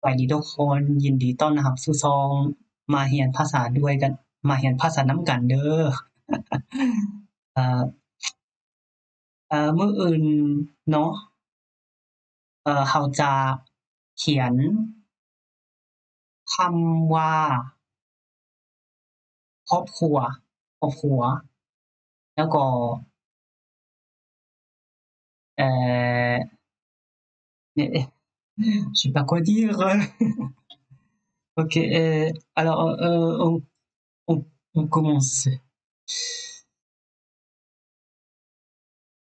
สวัสดีทุกคนยินดีต้อนรับสู่ซอง มาเรียนภาษาด้วยกัน มาเรียนภาษาน้ำกันเด้อเอ่อเอ่อมื้ออื่นเนาะเอ่อเราจะเขียนคำว่าครอบครัวครอบครัว แล้วก็เอ่อเนี่ย je sais pas quoi dire. ok, euh, alors euh, on, commence.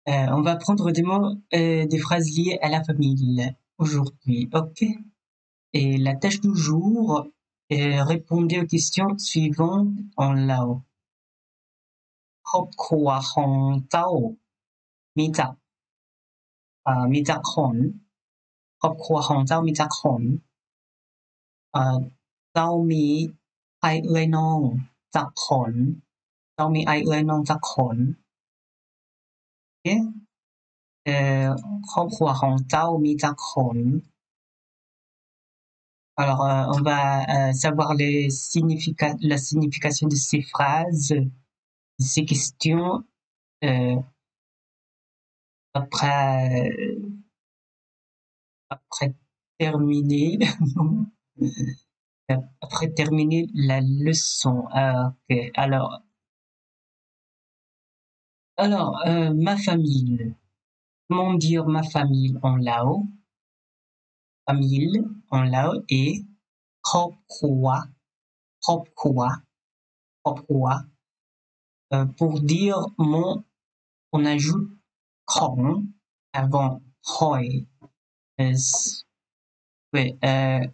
Euh, on va prendre des mots, des phrases liées à la famille aujourd'hui, ok? Et la tâche du jour est répondez aux questions suivantes en lao. Hop Hong Tao Mita ah, Mita คน ครอบครัวของเจ้ามีจักคน เอ่อ เจ้ามีอ้ายเอื้อยน้องจักคน เจ้ามีอ้ายเอื้อยน้องจักคน โอเค เอ่อ ครอบครัวของเจ้ามีจักคน Alors, heu, on va, heu, savoir les significa la signification de ces phrases, de ces questions, heu, après après terminer, après terminer la leçon. Ah, ok. Alors, alors euh, ma famille. Comment dire ma famille en Lao? Famille en Lao est Krop Krua. Krop Krua. Krop pour dire mon, on ajoute Krong avant Hoi. Euh, euh,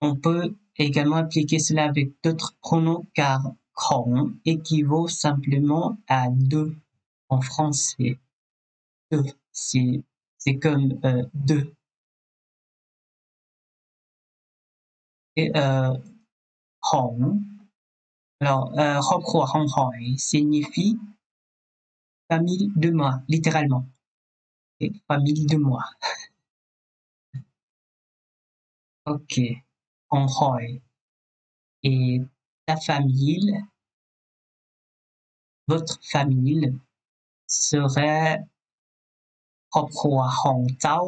on peut également appliquer cela avec d'autres pronoms car grand équivaut simplement à deux en français. C'est, comme euh, deux. Alors euh, signifie famille de moi, littéralement. Famille de moi. OK, ของข้อย et ta famille votre famille serait ครอบครัวของเจ้า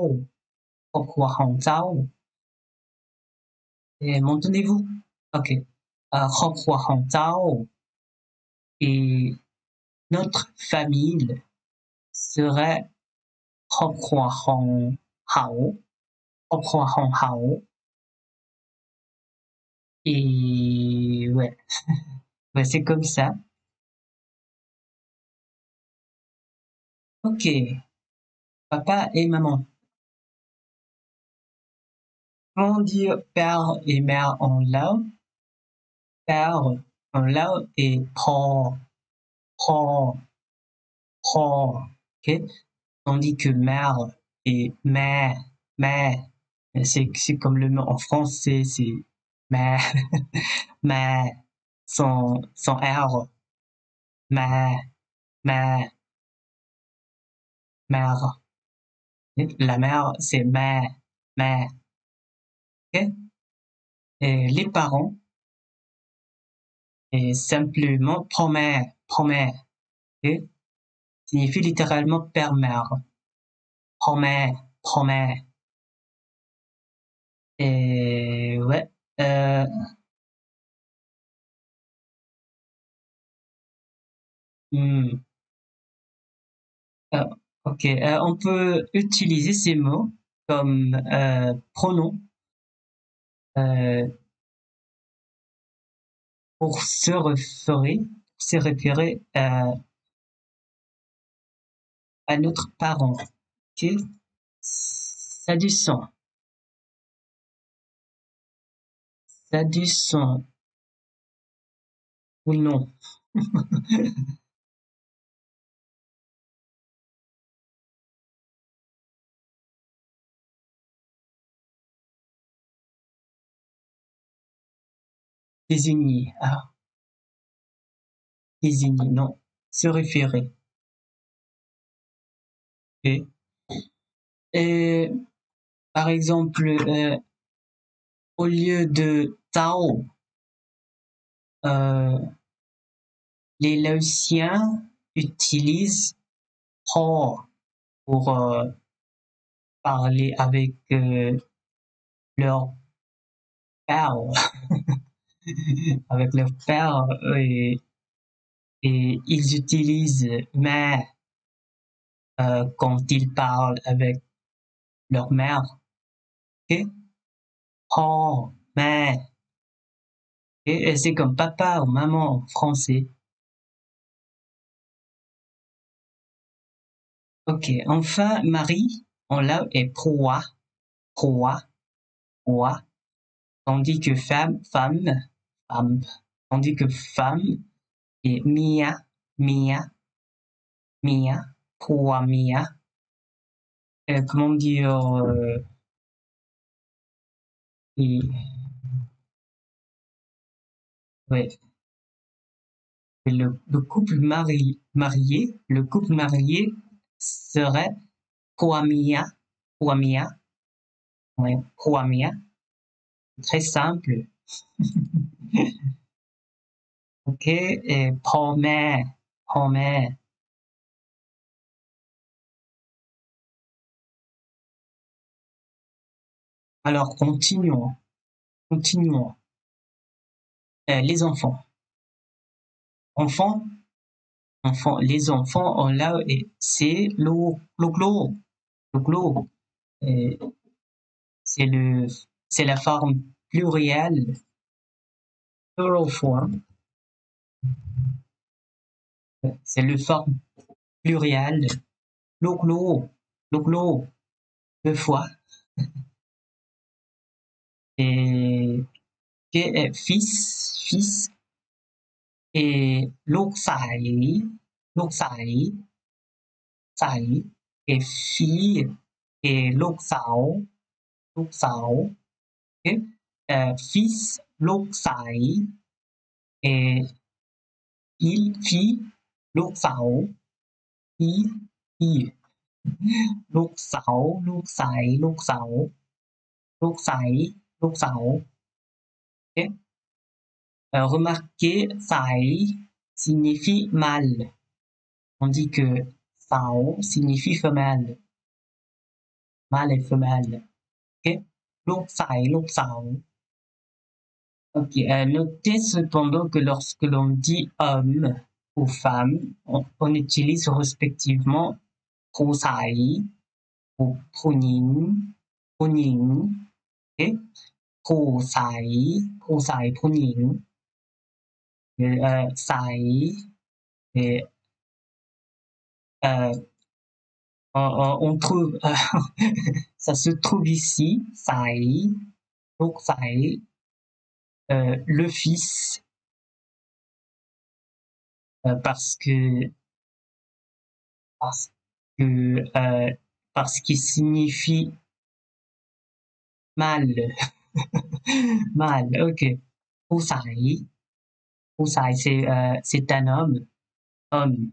ครอบครัวของเจ้า et m'entendez-vous? OK, เอ่อ ครอบครัวของเจ้า et notre famille serait ครอบครัวของเรา ครอบครัวของเรา Et ouais, bah, c'est comme ça. Ok, papa et maman. Vont dire père et mère en lao. Père en lao et prend, prend, prend. Ok, tandis que mère et mère, mère, c'est comme le mot en français, c'est mais, mais, son, son R, mais, mais, mère. La mère, c'est mais, mais. Et les parents, et simplement promet, promet. Signifie littéralement père-mère. Promet, promet. Et ouais, heu mmh. Heu, OK, heu, on peut utiliser ces mots comme, heu, pronoms. Heu pour se référer se référer à notre parent. OK? Ça du sens. Ça a du sens. Ou non. Désigner, ah. Désigner, non. Se référer. Et par exemple, heu au lieu de Tao, euh, les Laotiens utilisent Ho pour euh, parler avec euh, leur père, avec leur père et, ils utilisent mais euh, quand ils parlent avec leur mère. Ok? Oh, mais. Et c'est comme papa ou maman en français. Ok, enfin, Marie, on l'a est proie, proie, proie, tandis que femme, femme, femme, tandis que femme est mia, mia, mia, proie, mia. Euh, comment dire, euh, et, Le, le couple mari, marié, le couple marié serait Kwamia, Kwamia, ouais, Kwamia. Très simple. ok, et Pomer, Pomer. Alors, continuons. Continuons. Euh, les enfants. Enfants, enfants, les enfants, on l'a, et c'est le, le globe. Le. Et C'est le, c'est la forme plurielle. Plural form. C'est le forme plurielle. Le globe. Le globe. Deux fois. que fils fils เอลูกใสลูกใสใสเอฟีเอลูกเสาลูกเสาเอเอฟิสลูกใสเออีฟีลูกเสาอีอีลูกเสาลูกใสลูกเสาลูกใสลูกเสา remarquez, Sai signifie mâle, dit que Sao signifie femelle. Mâle et femelle. Ok? L'autre Sai, l'autre Sao. Ok, euh, notez cependant que lorsque l'on dit homme ou femme, on, utilise respectivement pro Sai ou pronin, pronin, euh, euh, on, trouve ça se trouve ici Sai donc Sai euh, le fils. Euh, parce que parce que euh, parce qu'il signifie mal mal ok Sai Sai, c'est euh, c'est un homme. Homme.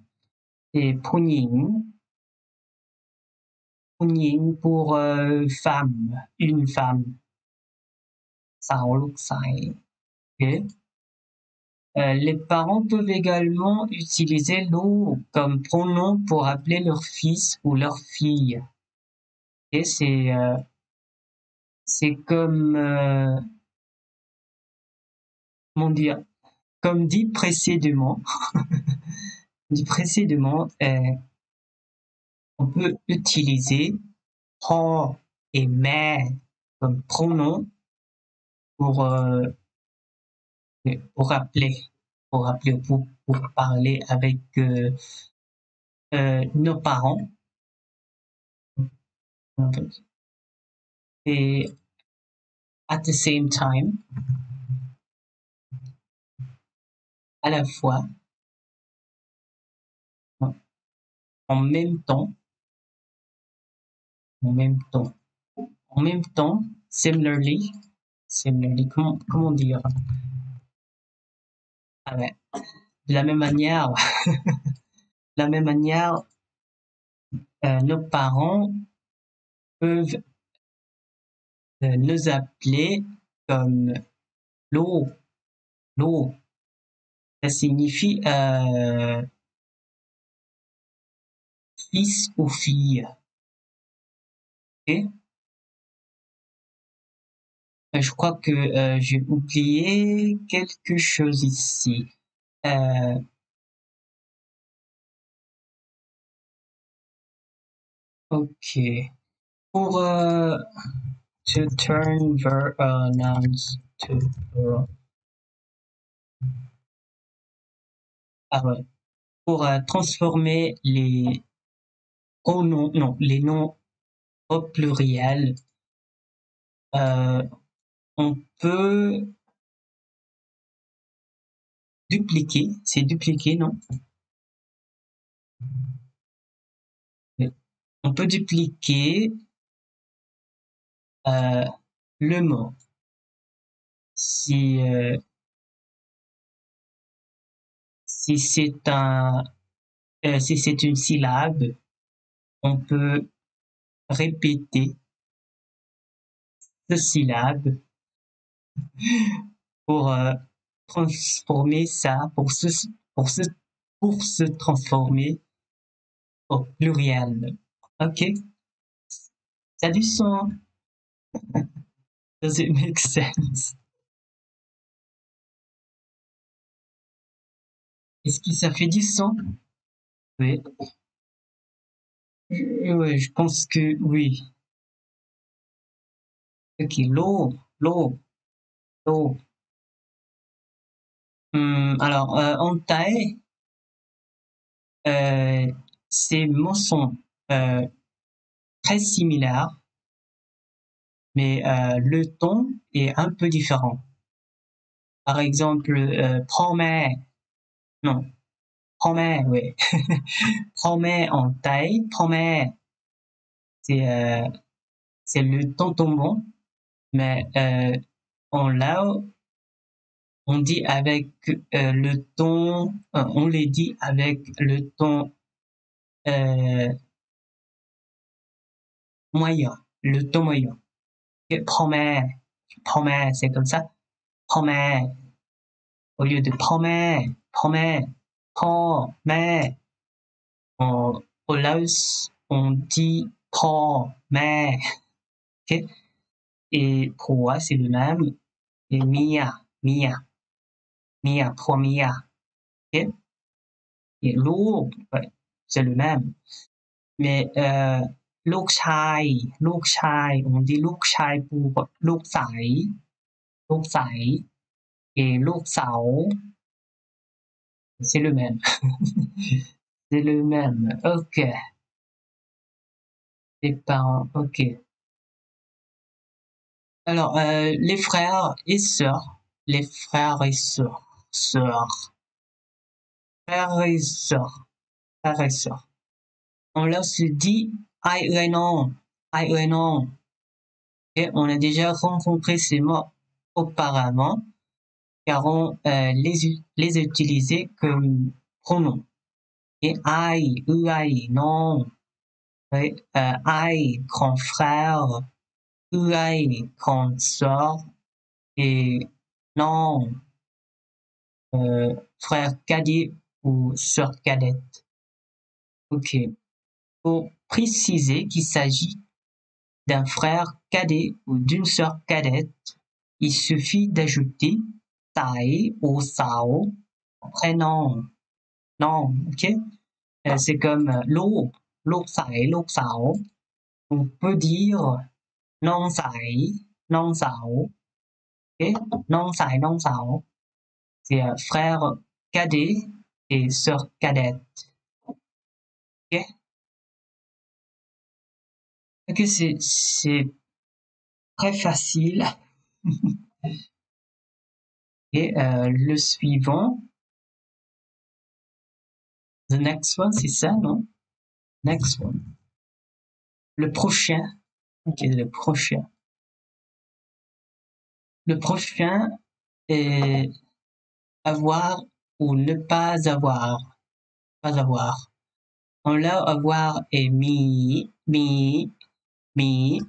Et Punying. Punying pour euh, femme. Une femme. Sao. Okay. Euh, les parents peuvent également utiliser l'eau comme pronom pour appeler leur fils ou leur fille. Et c'est c'est comme euh, comment dire comme dit précédemment, dit précédemment, euh, on peut utiliser ho et mais comme pronom pour euh, pour rappeler, pour rappeler, pour, pour parler avec euh, euh, nos parents. Et at the same time, à la fois, en même temps, en même temps, en même temps, similarly, similarly, comment, comment dire? Ah ouais. De la même manière, de la même manière, euh, nos parents peuvent nous appeler comme l'eau, l'eau. Ça signifie euh, fils ou fille. Ok? Euh, je crois que euh, j'ai oublié quelque chose ici. Euh, ok. Pour euh, to turn ver uh, nouns to plural. Ah. Pour euh, transformer les pronoms, non, les noms au pluriel, euh, on peut dupliquer, c'est dupliquer, non? On peut dupliquer le mot. Si, euh, si c'est un, euh, si une syllabe, on peut répéter cette syllabe pour euh, transformer ça, pour se, pour se, pour se transformer au pluriel. Ok? Ça du sens. Est-ce que ça fait du sens? Oui. Oui, je pense que oui. Ok, l'eau, l'eau, l'eau. Hum, alors, euh, en taille, euh, ces mots sont euh, très similaires, mais euh, le ton est un peu différent. Par exemple, euh, promets, non, promets, oui, promets en taille, promets, c'est euh, c'est le ton tombant, mais euh, en lao, on dit avec le ton, on les dit avec le ton moyen, le ton moyen. Et promets, promets, c'est comme ça. Promets. Au lieu de promets, promets. En, au Laos, on dit promets. Ok? Et pour c'est le même. Et Mia, Mia, Mia, pour Mia. Ok? Et l'eau, c'est le même. Mais euh, ลูกชาย ลูกชาย on dit ลูกชายปูกับลูกใส ลูกใส et ลูกเสา c'est le même c'est le même ok les parents ok alors euh, les frères et sœurs les frères et sœurs sœurs frères et sœurs frères et sœurs on leur se dit Aïe œil non, aïe euh, non. Et on a déjà rencontré ces mots auparavant, car on euh, les, les utilisait comme pronoms. Et aïe, aïe, non. Et, aïe, grand frère. Aïe, grande soeur. Et non. Frère cadet ou sœur cadette. Ok préciser qu'il s'agit d'un frère cadet ou d'une sœur cadette, il suffit d'ajouter tai ou sao prénom. Non, ok? Euh, c'est comme l'eau, l'eau sai, l'eau sao. On peut dire non sai, non sao. Ok? Non sai, non sao. C'est euh, frère cadet et sœur cadette. Ok, c'est, c'est très facile. Et euh, le suivant, the next one, c'est ça, non? Next one. Le prochain. Ok, le prochain. Le prochain est avoir ou ne pas avoir. Pas avoir. On l'a avoir est mi, mi, mi,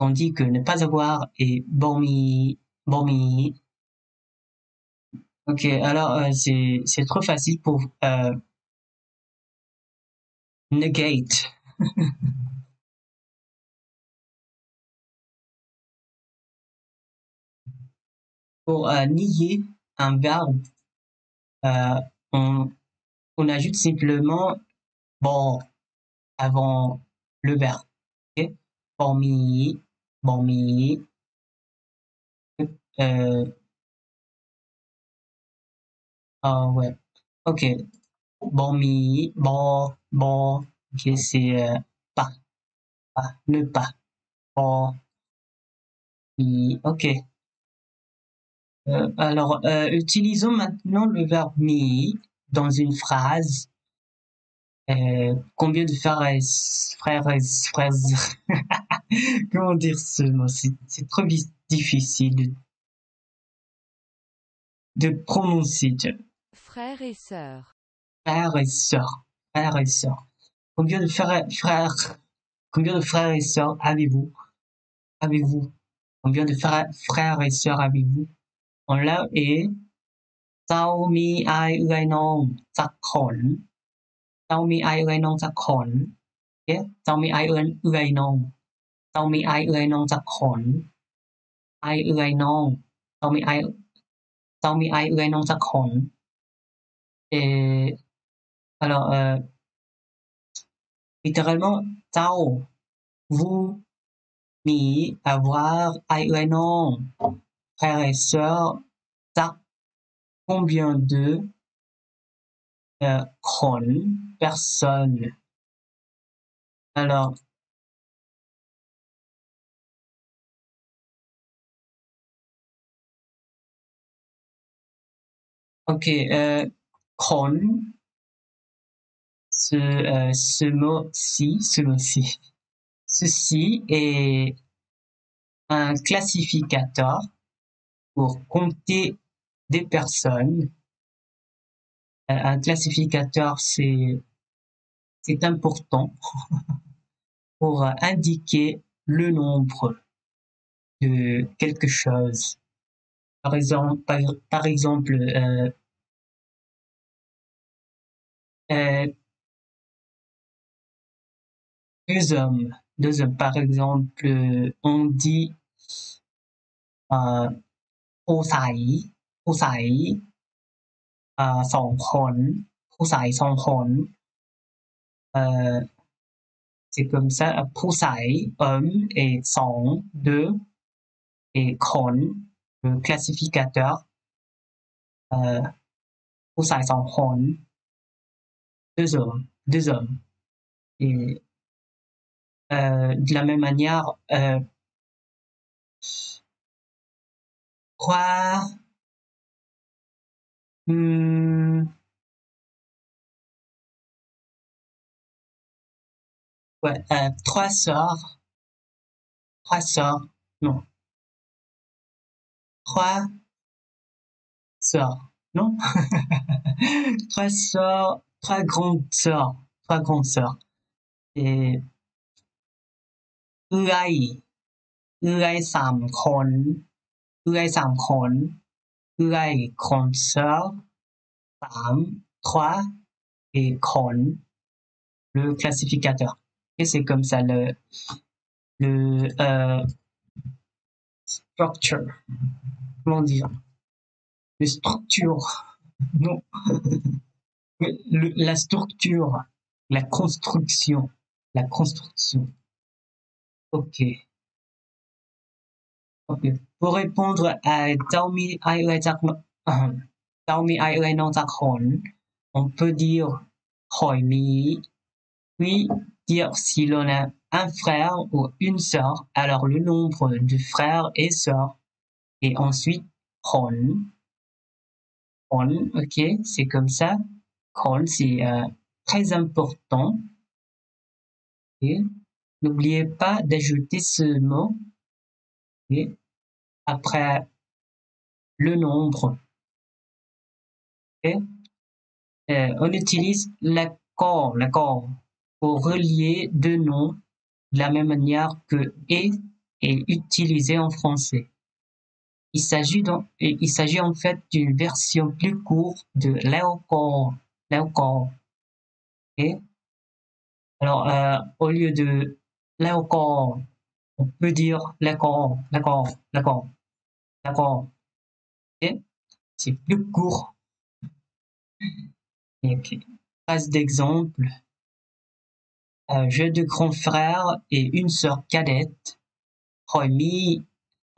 on dit que ne pas avoir est bormi, bon mi. Ok, alors euh, c'est c'est trop facile pour euh, negate. pour euh, nier un verbe, euh, on, on ajoute simplement bon avant le verbe. ok? Bon mi, bon mi. Euh, ah ouais. Ok. Bon mi, bon, bon. Ok, c'est euh, pas, pas, ne pas. Bon mi. Ok. Euh, alors, euh, utilisons maintenant le verbe mi dans une phrase. Combien de frères, frères, frères, Comment dire ce mot? C'est trop difficile de prononcer. Frères et sœurs. Frères et sœurs. Frères et sœurs. Combien de frères, frères, combien de frères et sœurs avez-vous? Avez-vous? Combien de frères, frères et sœurs avez-vous? En là et Xiaomi ai uainon sakon. Xiaomi ai uainon sakon. Yeah, Xiaomi ai uainon. เรามีไอายเอยนองจากขนไอายเอยนอง เรามีไอเรามีไอายเอยนองจากขนเออ alors euh, littéralement เจ้า vous มี avoir อาอเอ่ยนอง frère et sœur จาก combien de ขน personne alors ok, euh, Kron, ce, euh, ce mot-ci, ce mot-ci, ceci est un classificateur pour compter des personnes. Euh, Un classificateur, c'est c'est important pour indiquer le nombre de quelque chose. Par exemple, par, par exemple, euh, euh, deux hommes, deux hommes, par exemple, euh, on dit euh, Osai, Osai, euh, Songkon, Osai, Songkon, euh, c'est comme ça, Osai, homme, et Song, deux, et Kon, le classificateur, euh, Osai, Songkon, deux hommes deux hommes. Et euh, de la même manière euh, trois hmm, ouais, euh, trois sœurs trois sœurs non. Trois sœurs non. Trois sœurs trois grandes sœurs, trois grandes sœurs. Et Uai, Uai Sam Kon, Uai Sam Kon, Uai Kon Sœur, Sam, trois, et Kon, le classificateur. Et c'est comme ça le, le euh, structure, comment dire, le structure, non. la structure, la construction, la construction. Ok. okay. Pour répondre à Taumi Taumi on peut dire Hoimi, puis dire si l'on a un frère ou une sœur, alors le nombre de frères et sœurs, et ensuite Hon. Hon, ok, c'est comme ça c'est euh, très important. N'oubliez pas d'ajouter ce mot. Après le nombre. Euh, on utilise l'accord l'accord pour relier deux noms de la même manière que et est utilisé en français. Il s'agit en fait d'une version plus courte de Léocor. Léocan. Alors, euh, au lieu de Léocan, on peut dire Léocan, Léocan, Léocan, Léocan. C'est plus court. Okay. Passe d'exemple. Euh, J'ai deux grands frères et une sœur cadette. Romy,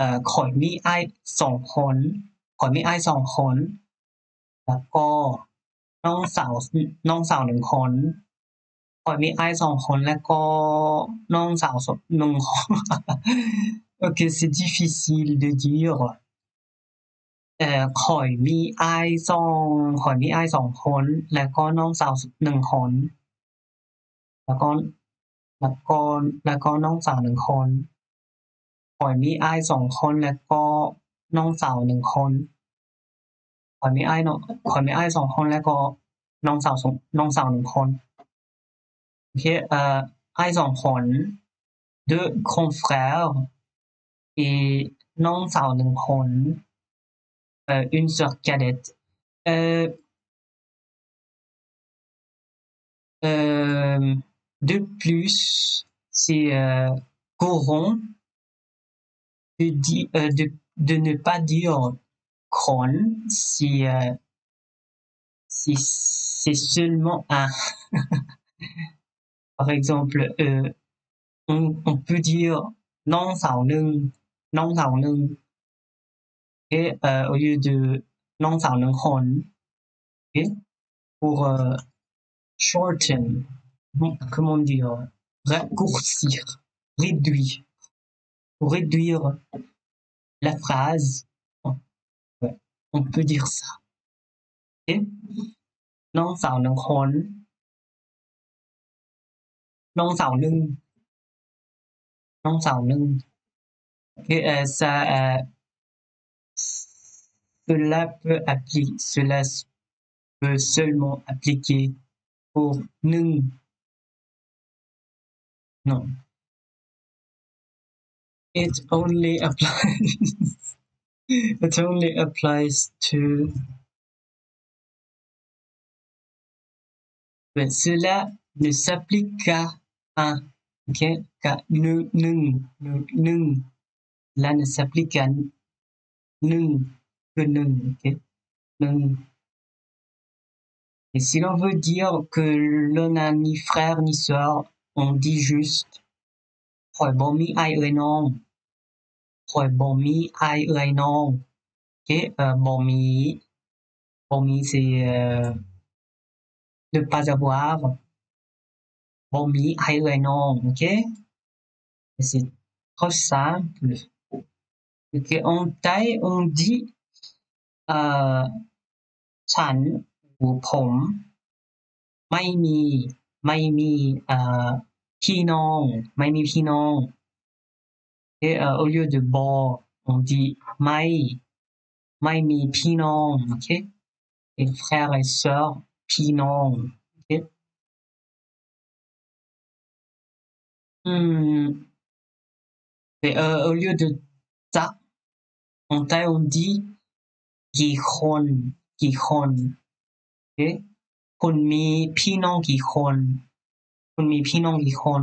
euh, Romy, Aïe, Song Hon. Romy, Aïe, Song Hon. D'accord. น้องสาว น้องสาวหนึ่งคนขอยมีไอ้สองคนแล้วก็น้องสาวสหนึ่งคน ok c'est difficile de dire เอ่อขอยมีไอ้สองขอยมีไอ้สองคน แล้วก็น้องสาวหนึ่งคน แล้วก็แล้วก็แล้วก็น้องสาวหนึ่งคนขอยมีไอ้สองคนแล้วก็น้องสาวหนึ่งคน ขอยมีอ้ายน้องขอยมีอ้ายสองคน แล้วก็น้องสาวสองน้องสาวหนึ่งคนโอเคเอ่ออ้ายสองคน deux grands frères et น้องสาวหนึ่งคน euh, une sœur cadette. Euh, euh, de plus, c'est euh, courant de, di- euh, de, de ne pas dire si, euh, si c'est seulement un. Par exemple, euh, on, on peut dire non, un, non, ça en un. Et euh, au lieu de non, ok, Pour shorten, comment dire, raccourcir, réduire. Pour réduire la phrase, on peut dire ça. ok น้องสาวหนึ่งคน น้องสาวหนึ่ง น้องสาวหนึ่ง ok euh, ça euh, cela peut appliquer cela peut seulement appliquer pour หนึ่ง non it only applies it only applies to ben, cela ne s'applique qu'à un ok qu'à nung nung cela ne s'applique qu'à nung que nung ok? Nung et si l'on veut dire que l'on n'a ni frère ni sœur on dit juste hỏi ai ơi ข่อยบ่มีอายเอ่ยน้อง ok เอ่อ บ่มี บ่มี c'est euh, ne pas avoir บ่มีอายเอ่ยน้อง ok Et c'est trop simple ok en Thaï on dit เอ่อ ฉันหรือผม ไม่มี ไม่มี เอ่อ พี่น้อง ไม่มีพี่น้อง uh, au lieu de bon, on dit mai. Mai mi pinon, ok? Et frères et sœurs, pinon, ok? Hmm. Et, euh, au lieu de ta, en taille, on dit gihon, gihon, ok? คุณมีพี่น้องกี่คน คุณมีพี่น้องกี่คน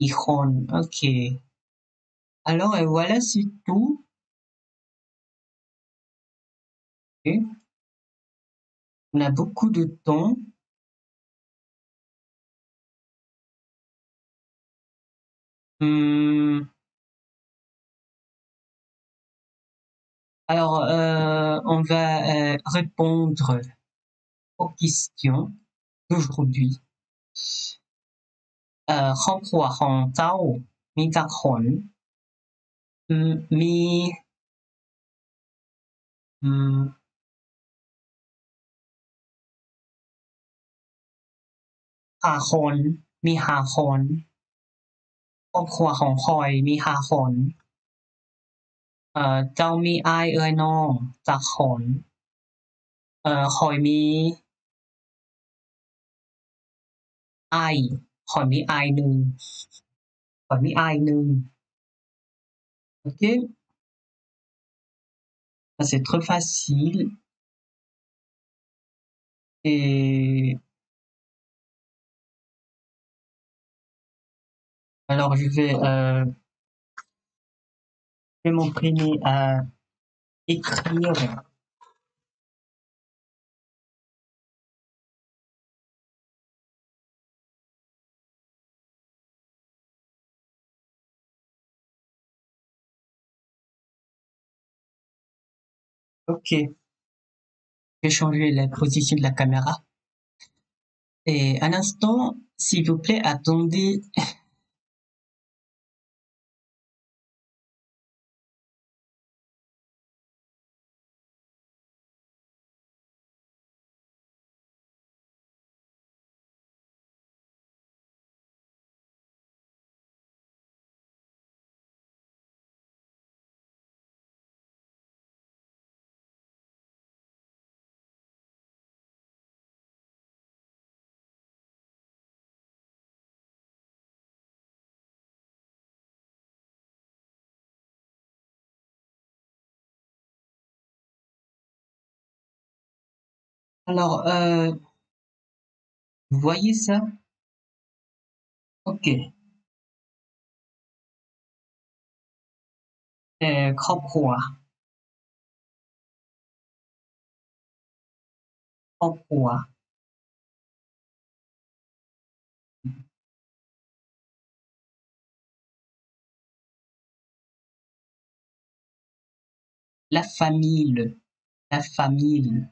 กี่คน โอเค alors et voilà c'est tout on a beaucoup de temps Hmm. Alors, euh, on va euh, répondre aux questions d'aujourd'hui. เมีอืมหาคน มีหาคนครอบครัวของข้อยมีห้าคน เอ่อ เจ้ามีอ้าย เอ่ยน้องจักคน เอ่อ ข้อยมีอ้าย ข้อยมีอ้ายหนึ่ง ข้อยมีอ้ายหนึ่ง Ok c'est trop facile. Et alors je vais, euh, je vais à écrire Ok. Je vais changer la position de la caméra. Et un instant, s'il vous plaît, attendez. Alors, euh, vous voyez ça? Ok. Euh, crop roi. Hein. Crop roi. Hein. La famille, la famille.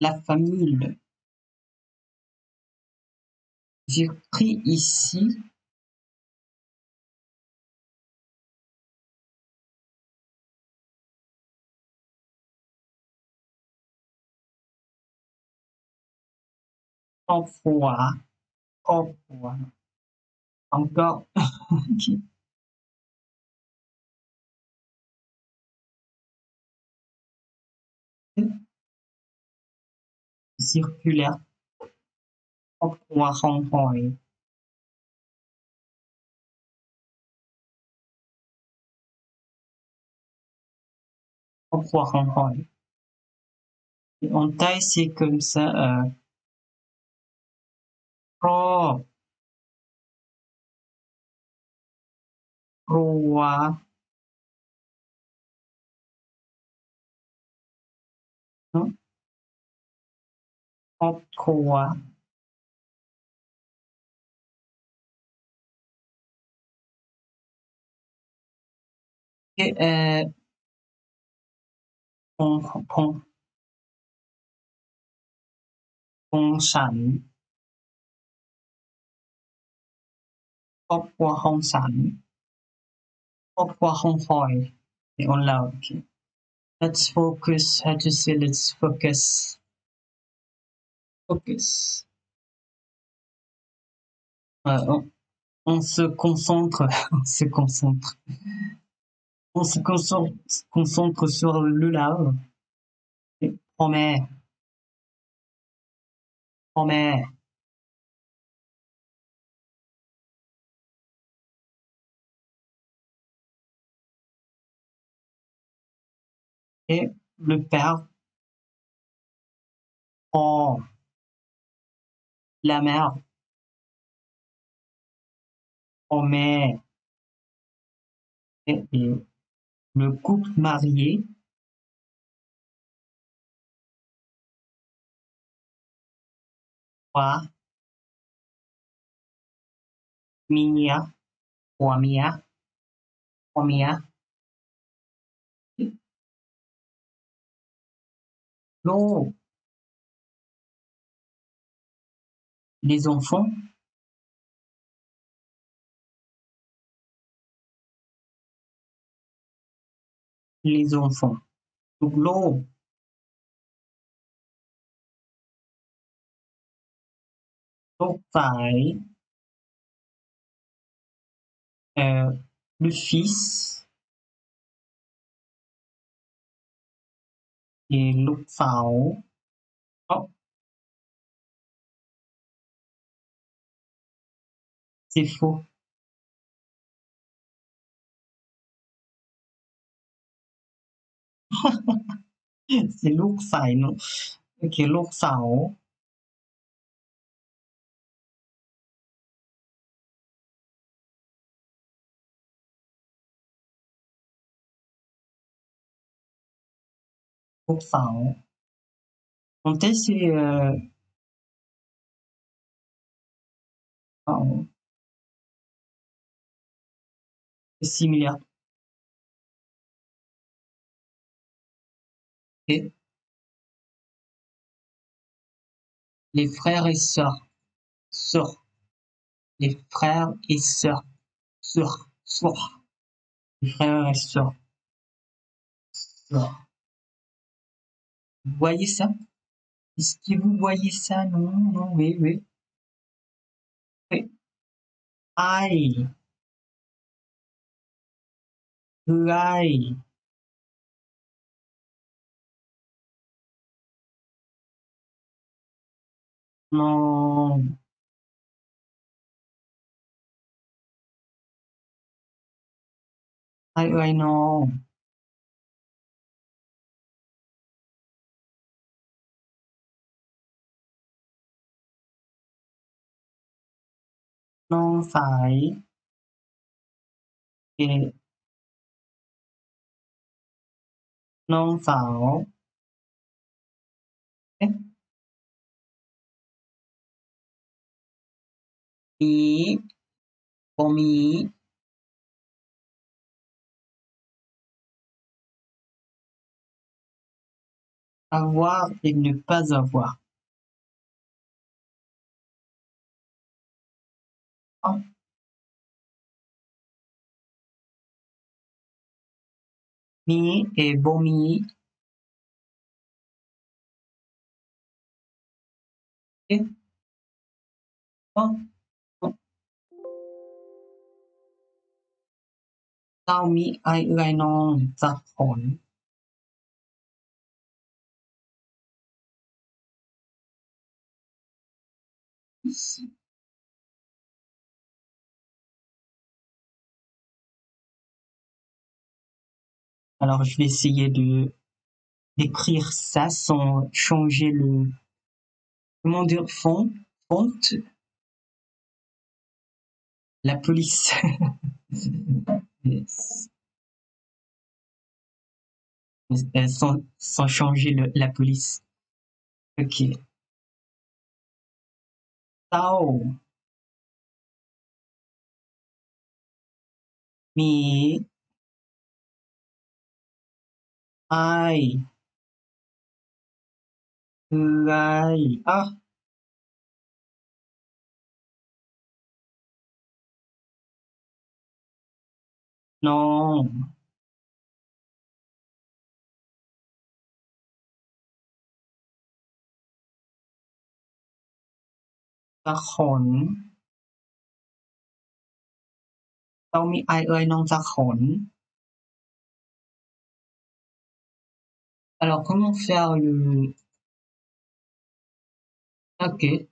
La famille. J'ai pris ici crop crop Encore. Ok. Circulaire. Crop rond-point. Crop rond-point. Et en taille, c'est comme ça. Euh, ครอบครัวเนอะครอบครัว et euh, on, on, ของฉันครอบครัวของฉันครอบครัวของพลอย et on l'a ok let's focus how to say let's focus focus. Euh, on, se concentre on se concentre. On se concentre, sur le lave. Et promets promets et le père prend la mère promet et, et le couple marié. Va Mia, ou Mia, ou Mia, l'eau, les enfants, les enfants. Donc l'eau, euh, le fils et l'eau phao. Oh. C'est faux. C'est ลูกใสเนอะโอเคลูกเสา ลูกเสา Monter, c'est euh... pardon. C'est similaire. Les frères et sœurs. Sœurs. Les frères et sœurs. Sœurs. Sœurs. Les frères et sœurs. Sœurs. Vous voyez ça? Est-ce que vous voyez ça? Non, non, oui, oui. Oui. Aïe. คือยมองใครเอ่ยนองน้องสายเอ น้องสาว เอ๊ะมีบ่มี avoir et ne pas avoir. Mi et bon mi. e o เจ้ามิไอเอื้อยนองจักผล Alors, je vais essayer de d'écrire ça sans changer le comment dire font fonte. La police. Euh, sans, changer la police. Ok. Tao. Mi Ai Gai Ah น้องตะขนเจ้ามีไอเอ้ยน้องจะขน Alors, comment faire le... Ok.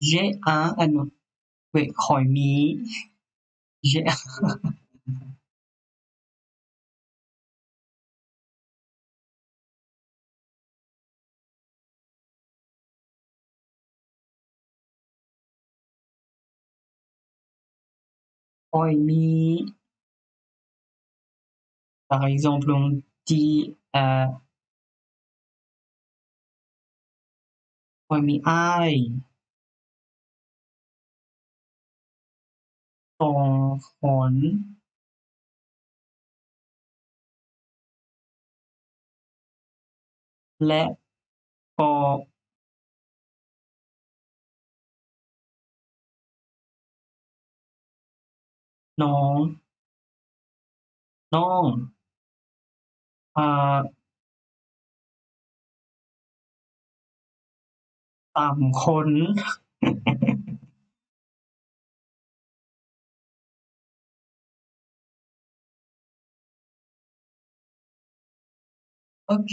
J'ai un... Ah. Oui, Romy. J'ai Par exemple, on dit euh, Hoi mi ai. Ton hon. Let go. น้อง น้อง ต่ำค้น Ok.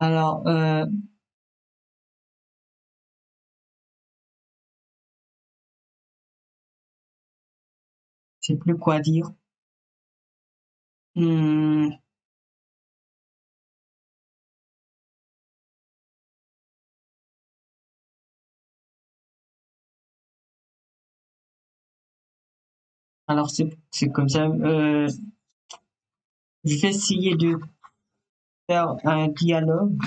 Alors, euh, je sais plus quoi dire. Hmm. Alors c'est c'est comme ça. Euh, je vais essayer de faire un dialogue.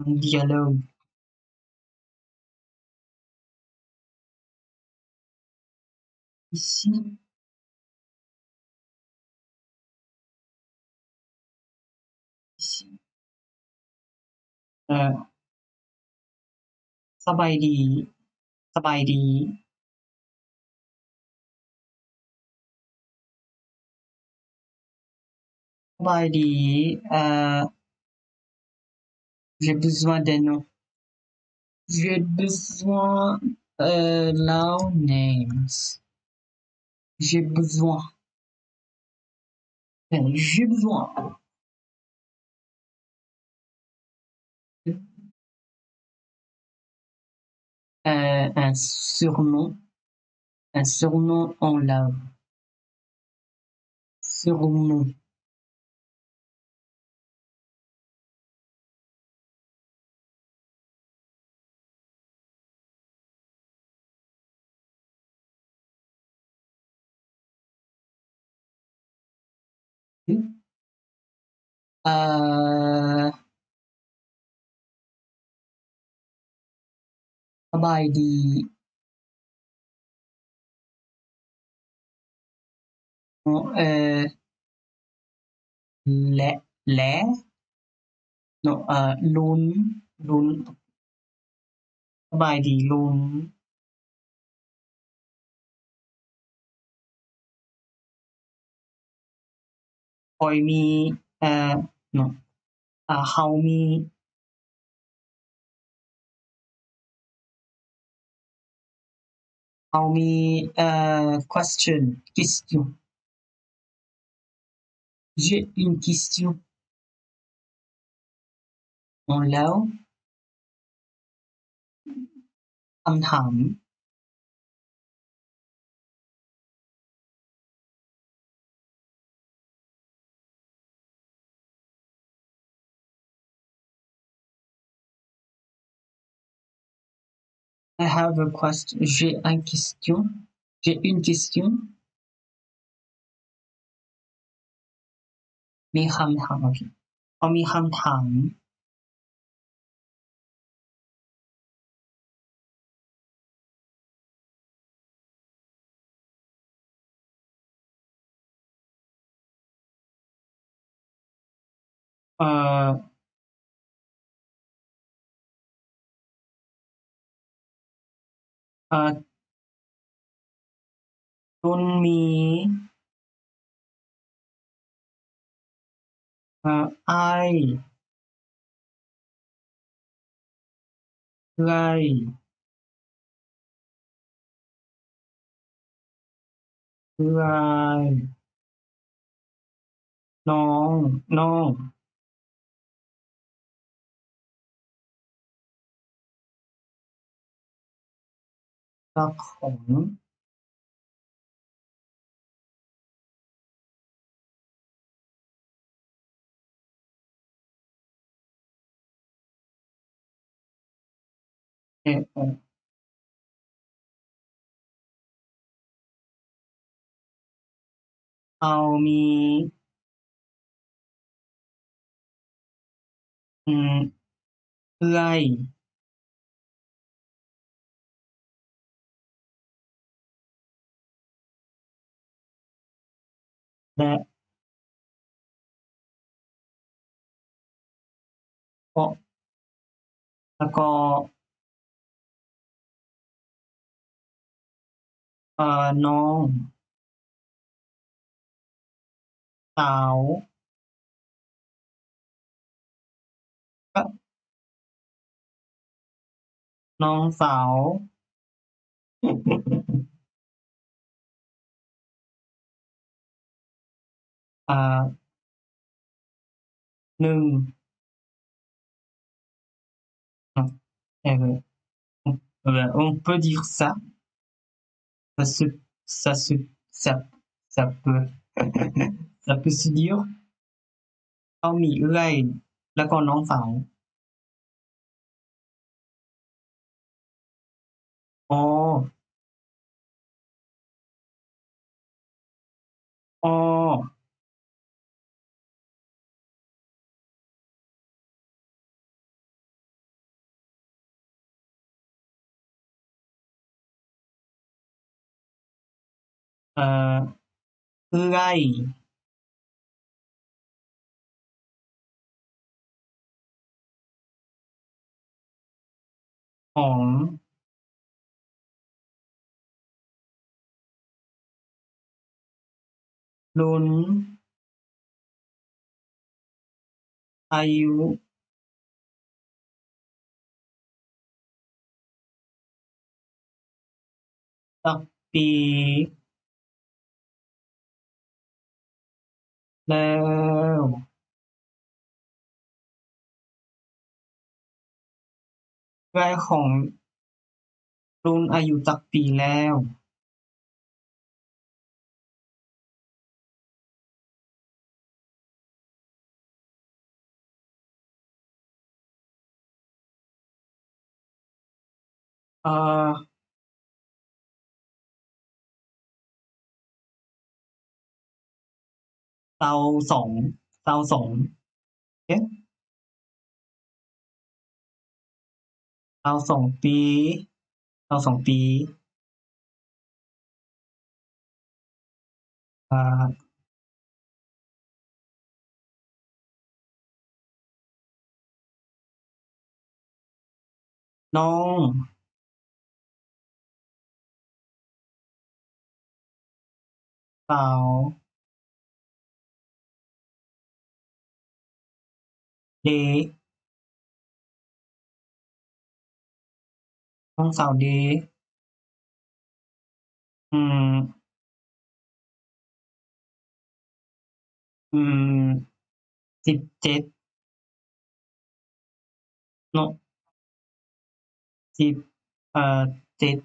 Un dialogue. Ici. Ici. เอ่อสบายดี สบายดี สบายดี euh, j'ai besoin d'un nom. J'ai besoin euh, now names. j'ai besoin. J'ai besoin. Euh, un surnom. Un surnom en love. Surnom. Euh, สบายดี euh, และ และ no เอ่อ ลุ้น ลุ้น สบายดีลุ้น คอยมีเอ่อ no อ่าเขามีเขามีเอ่อ question question j'ai une question ของแล้วคำถาม I have a question j'ai une question j'ai une question มีคำถามโอเคเขามีคำถาม เอ่อ ตุนมีไอไรไรน้อง น้อง ก็ของเออเอามี อืมเอื้อย และก็แล้วก็น้อง สาวน้องสาว อ่าหนึ่งเนาะเออ Ben, on peut dire ça. Ça se, ça se, ça, ça peut, ça peut se dire. เขามีเอื้อย แล้วก็น้องสาว อ๋อ อ๋อ เอ่อ เอื้อยของลุ้นอายุจักปี แล้วเอื้อยของลุ้นอายุจักปีแล้วเอ่อ เตาสองเตาสองเอ๊ะเตาสองปีเตาสองปี อ่า น้องสาว เดน้องสาวเดอืม อืม สิบเจ็ดโนสิบเอ่อเจ็ด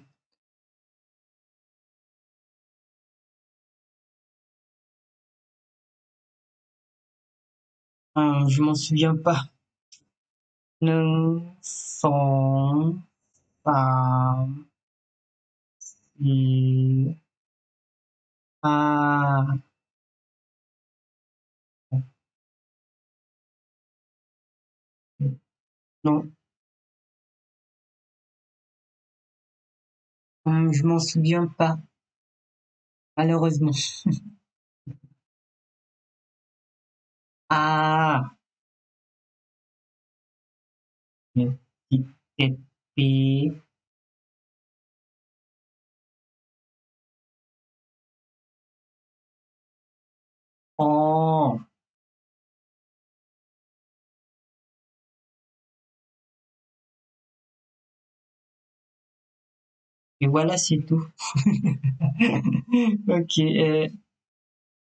อืม je m'en souviens pas หนึ่ง สอง สาม สี่ ห้า non Hum, je m'en souviens pas malheureusement Et voilà, c'est tout. ok. Euh,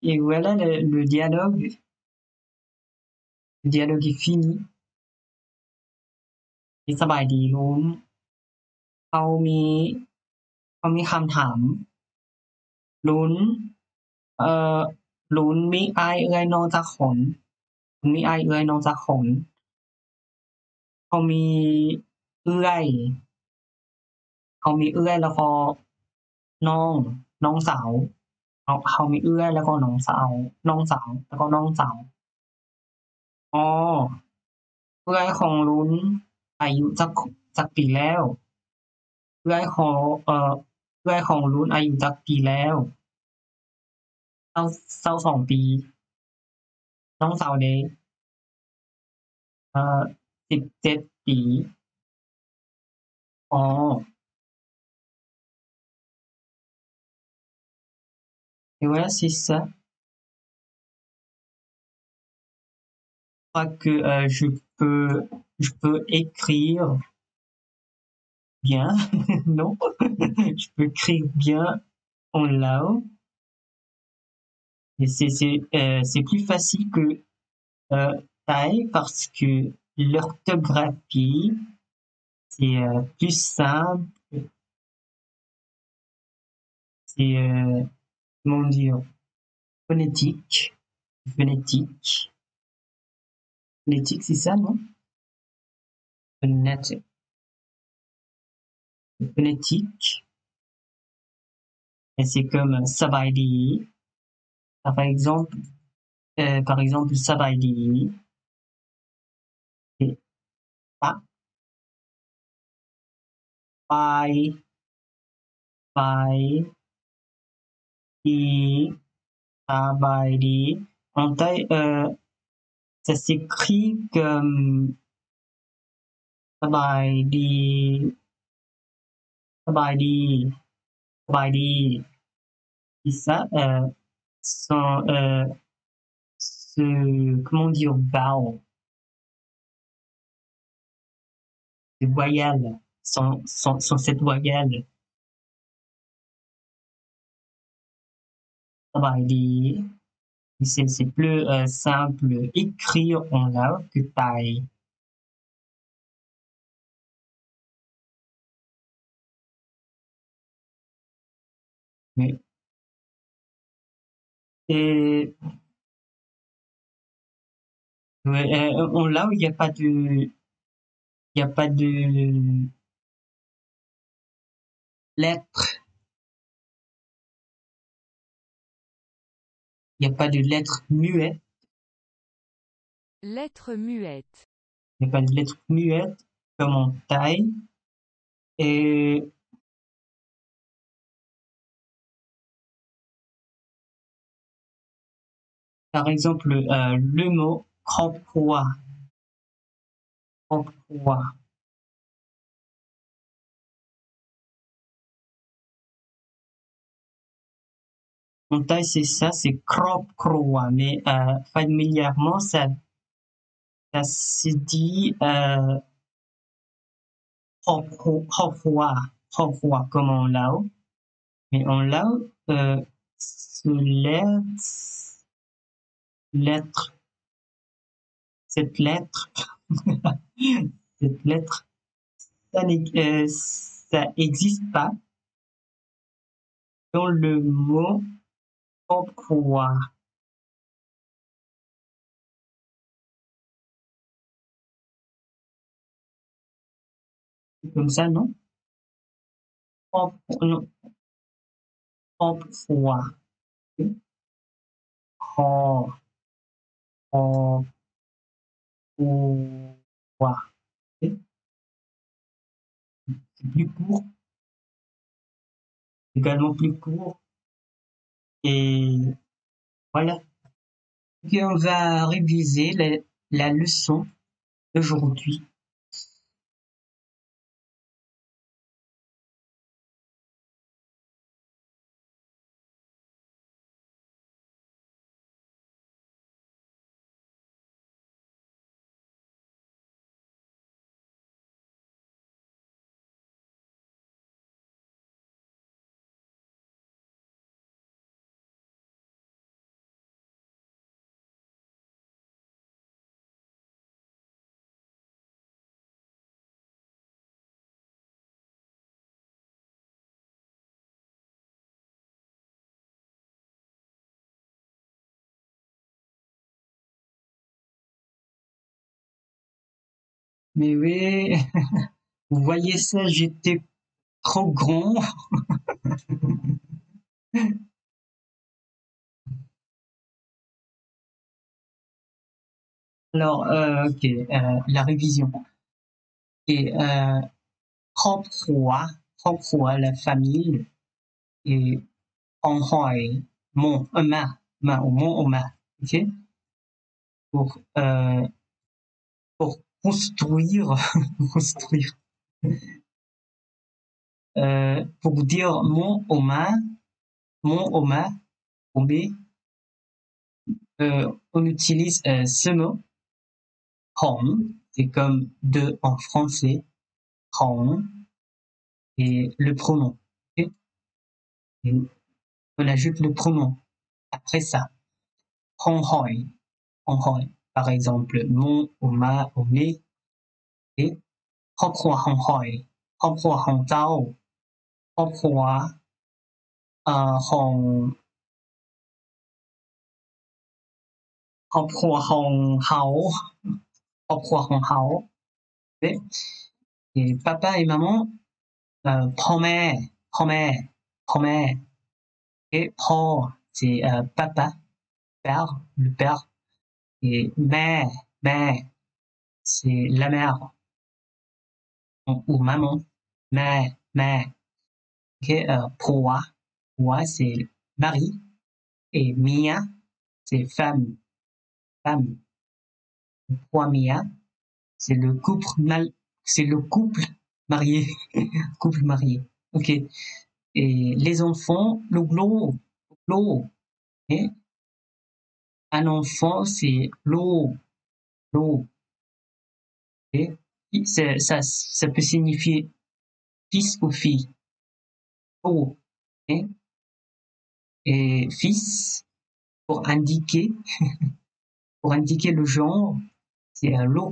et voilà le, le dialogue Le dialogue est fini. สบายดีลุงเขามีเขามีคำถาม ลุ้น เอ่อ ลุ้นมีอายเอื้อยนองจักขนมีอายเอื้อยนองจักขนเขามีเอื้อยเขามีเอื้อยแล้วก็น้อง น้องสาวเขาเขามีเอื้อยแล้วก็น้องสาว น้องสาวแล้วก็น้องสาว อ๋อเอื้อยของลุ้นอายุจักจักปีแล้วเอื้อยของเอ่อเอื้อยของลุ้นอายุจักปีแล้วเศร้าเศร้าสองปี น้องสาวเดย์เอ่อสิบเจ็ดปีอ๋อ Et voilà, c'est ça. Je crois que euh, je peux je peux écrire bien, non? je peux écrire bien en lao. Et c'est euh, plus facile que euh, Thaï parce que l'orthographie c'est euh, plus simple c'est, euh, comment dire, phonétique, phonétique. Phonétique, c'est ça, non? Phonétique. Et c'est comme sabaidi. Par exemple, euh, par exemple, sabaidi. Et pas. Bye. Bye. Et sabaidi. En taille, euh, ça s'écrit comme สบายดี สบายดี สบายดี Et ça, euh, sont, euh, ce, comment dire, vowel. Ces voyelles sont, sont, sont cette voyelle. สบายดี C'est plus euh, simple écrire en là que taille. Et ouais, euh, là où il n'y a pas de il n'y a pas de lettres. Il n'y a pas de lettres muettes. Lettre muette. Il n'y a pas de lettres muettes comme en taille. Et par exemple, euh, le mot คร En c'est ça, c'est crop croix, hein. mais euh, familièrement, ça, ça se dit euh, hofwa, comme en lao. Mais en lao, euh, lettre, lettre, cette lettre, cette lettre, ça n'existe euh, pas dans le mot ครอบครัว C'est comme ça, non? ครอบครัว non. ครอบครัวคอคอครัว C'est plus court. Également plus court. Et voilà. Ok, on va réviser la, la leçon d'aujourd'hui. Mais oui, vous voyez ça, j'étais trop grand. Alors, euh, ok, euh, la révision. Et euh, propre la famille, et en roi, mon, ma, ma, mon, ma, ok? Pour euh, construire, construire. Euh, pour dire mon Oma, mon Oma, euh, on utilise euh, ce mot, home, c'est comme de en français, home, et le pronom. On ajoute le pronom après ça, honhoi, honhoi par exemple Mon au Ma au Me et Hopwa Hong Hoi, Hopwa Hong Tao, Hopwa Hong Hopwa Hong Hao, Hopwa Hong Hao. Et papa et maman, euh, promet, promet, promet. Et pro, c'est euh, papa, père, le père. Et mère, mère, c'est la mère. Ou, maman, mère, mère. Ok, euh, proa, c'est mari. Et mia, c'est femme, femme. Proa mia, c'est le couple mal, c'est le couple marié, couple marié. Ok. Et les enfants, le glow, un enfant, mm. c'est l'eau. L'eau. Et ça, ça, peut signifier fils ou fille. L'eau. Hein. Et, fils, pour indiquer, pour indiquer le genre, c'est l'eau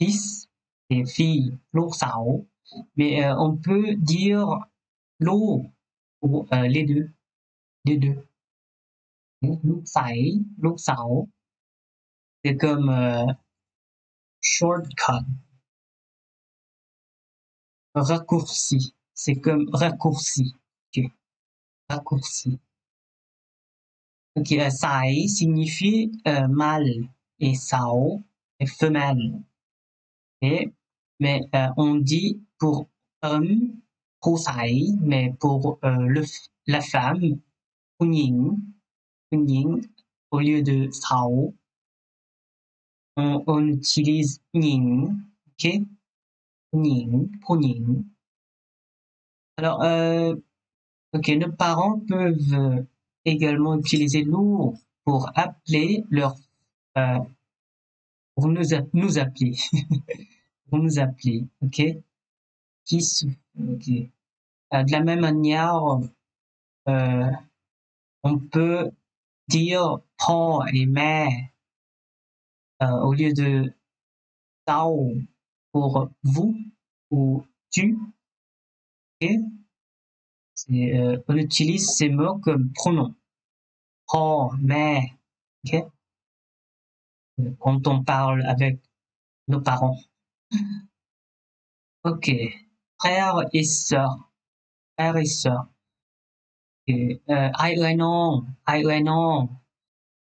fils et fille, l'eau. Mais euh, on peut dire l'eau ou euh, les deux. Les deux. ลูกใสลูกสาว c'est comme euh, shortcut raccourci c'est comme raccourci ok raccourci ok euh, ใส signifie euh, mâle et sao est femelle. Et, mais euh, on dit pour homme, pour sai, mais pour euh, le, la femme, puning, puning, au lieu de sao, on, utilise ning, ok? Puning, puning. Alors, euh, ok, nos parents peuvent également utiliser lourd pour appeler leur euh, pour nous, nous appeler. pour nous appeler, ok? Qui ok. Euh, de la même manière, on peut dire père et mère au lieu de tao pour vous ou tu. Okay? Euh, on utilise ces mots comme pronoms. Père, mère. Okay? Euh, quand on parle avec nos parents. Mm-hmm. Ok. Frères et sœurs. Frères et sœurs. Euh, ai ơi non. Ai ơi non.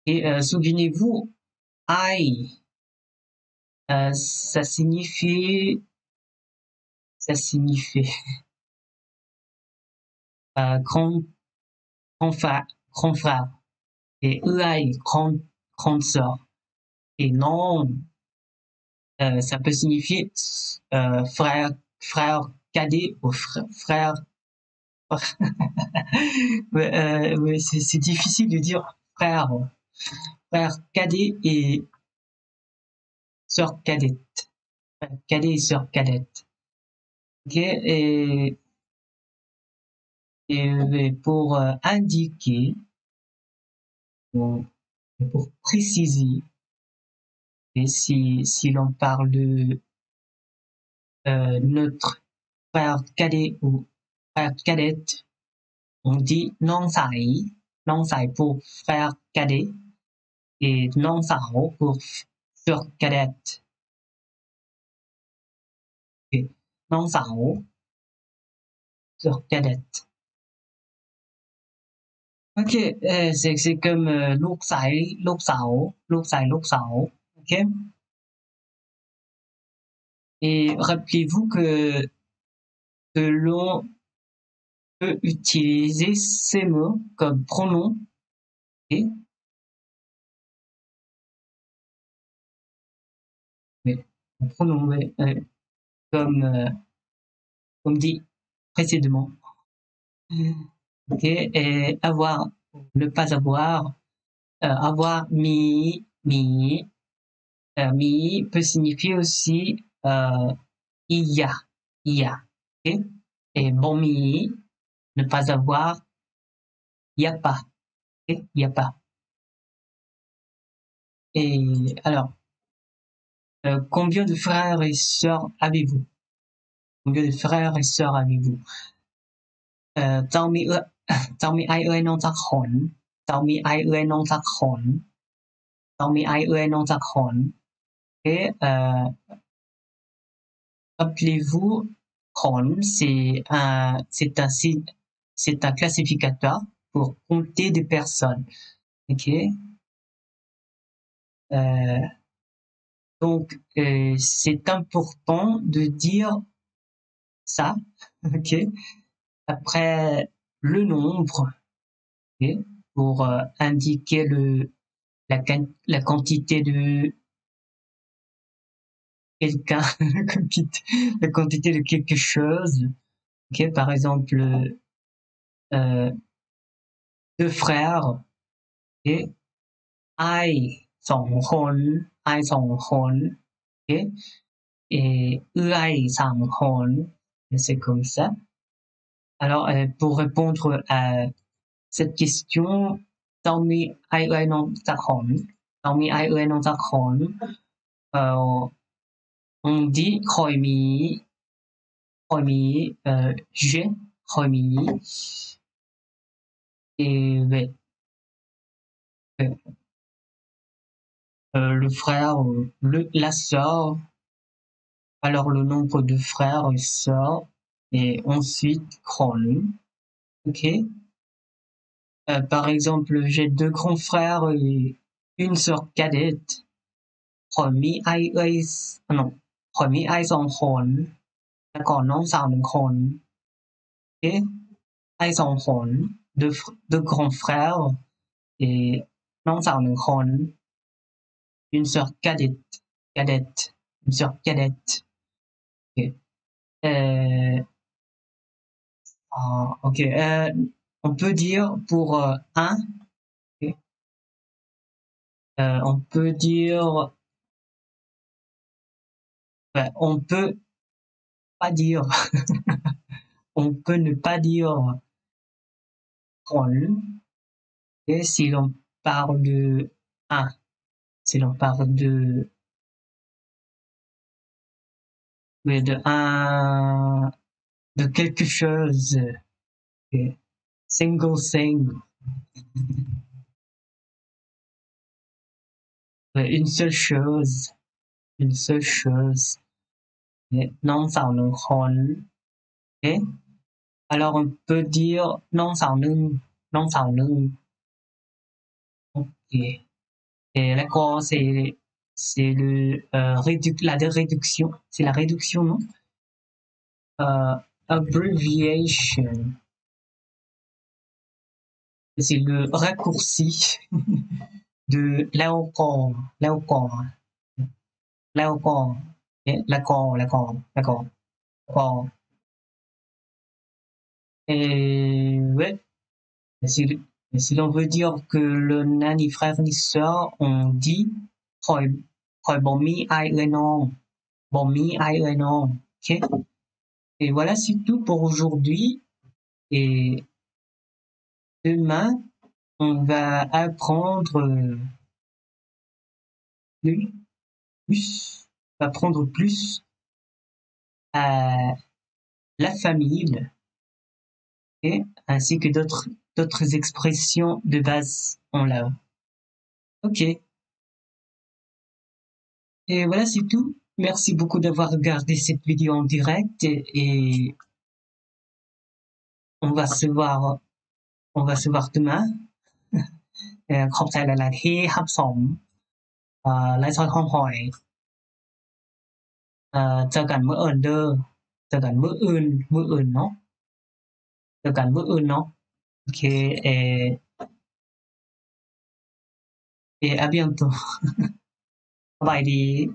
Et euh, souvenez-vous, ai, euh, ça signifie, ça signifie euh, grand, grand frère, grand frère. Et ơi, grand, grande sœur. Et non, ça peut signifier frère, frère cadet ou frère, frère euh, c'est difficile de dire frère, frère cadet et sœur cadette. Cadet et sœur cadette. Et, et pour euh, indiquer, pour, préciser, et si, si l'on parle de euh, notre frère cadet ou cadette. On dit Nansai, Nansai pour frère cadet et Nansao pour sœur cadet Et Nansao, sur cadet Ok, euh, c'est comme euh, Luksai, Luksao, Luksai, Luksao. Ok? Et rappelez-vous que selon utiliser ces mots comme pronoms et mais comme euh, comme dit précédemment. Et avoir ne pas avoir euh, avoir mi mi euh, mi peut signifier aussi euh, il y a il y a. Et bon mi ne pas avoir il y a pas ok il y a pas et alors euh, combien de frères et sœurs avez-vous combien de frères et sœurs avez-vous เอ่อเจ้ามีเอื้อ เจ้ามีไอเอ้ยน้องจักขนเจ้ามีไอเอ้ยน้องจักขนเจ้ามีไอเอ้ยน้องจักขน et euh, appelez-vous Kron, c'est un c'est un signe c'est un classificateur pour compter des personnes. Ok. Euh, donc euh, c'est important de dire ça. Ok. Après le nombre. Pour euh, indiquer le la, la quantité de quelqu'un la quantité de quelque chose. Ok. Par exemple deux frères ok I สองคน I สองคน ok et เอื้อยสามคน Et c'est comme ça alors euh, pour répondre à cette question ต้องมี I เอื้อยน้องจักคนต้องมี I เอื้อยน้องจักคนเอ่อ on dit คอยมีคอยมีเอ่อ je คอยมี et ouais, euh, euh, le frère, euh, le, la sœur, alors le nombre de frères et sœurs, et ensuite Kron. Ok. Euh, par exemple, j'ai deux grands frères et une sœur cadette. Premier I is, ah non, premier I สองคนแล้วก่อนน้องสาวหนึ่งคน ok I สองคน deux, fr- deux grands frères et น้องสาวหนึ่งคน une sœur cadette, cadette, une sœur cadette. Ok. Euh, ah, ok. Euh, on peut dire pour euh, un, ok. Euh, on peut dire, ouais, on peut pas dire, on peut ne pas dire rôle. Et si l'on parle de ah, si l'on parle de de quelque chose single thing une seule chose une seule chose non ça le rôle okay. Alors on peut dire non sào nưng, non sào nưng. Ok. Et l'accord, c'est c'est le euh, la réduction, c'est la réduction, non? Uh, abbreviation. C'est le raccourci de l'accord, l'accord, l'accord, l'accord, l'accord, l'accord, et ouais, si, si l'on veut dire que le n'a ni frère ni sœur, on dit bon mi ai eux non. Bon mi ai eux non. Ok? Et voilà, c'est tout pour aujourd'hui. Et demain, on va apprendre plus, apprendre plus à la famille ainsi que d'autres d'autres expressions de base en lao. Ok. Et voilà, c'est tout. Merci beaucoup d'avoir regardé cette vidéo en direct et, et on va se voir on va se voir demain เอ่อขอบใจหลาย ๆ ที่รับชมเอ่อไลฟ์สดของหอยเอ่อเจอกันมื้ออื่นเด้อเจอกันมื้ออื่น มื้ออื่นเนาะเจอกันมื้ออื่นเนาะ 약간 mu'no que eh, eh, abbiamo un po' vai đi